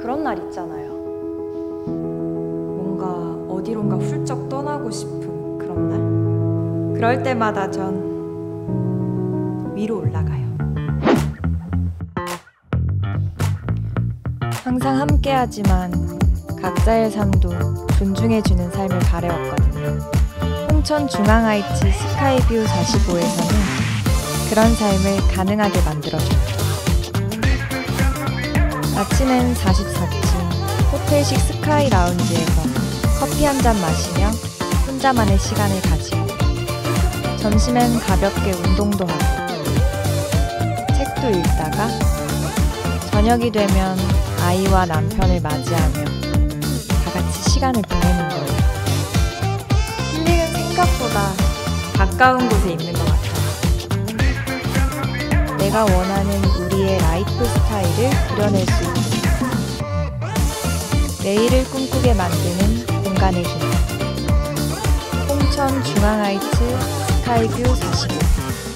그런 날 있잖아요. 뭔가 어디론가 훌쩍 떠나고 싶은 그런 날. 그럴 때마다 전 위로 올라가요. 항상 함께하지만 각자의 삶도 존중해주는 삶을 바래왔거든요. 홍천 중앙아이치 스카이뷰 45에서는 그런 삶을 가능하게 만들어줍니다. 4층은 44층 호텔식 스카이 라운지에서 커피 한 잔 마시며 혼자만의 시간을 가지고 점심엔 가볍게 운동도 하고 책도 읽다가 저녁이 되면 아이와 남편을 맞이하며 다 같이 시간을 보내는 거예요. 힐링은 생각보다 가까운 곳에 있는 내가 원하는 우리의 라이프 스타일을 그려낼 수 있는 내일을 꿈꾸게 만드는 공간의 힘 홍천 중앙하이츠 스카이뷰 45